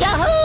Yahoo!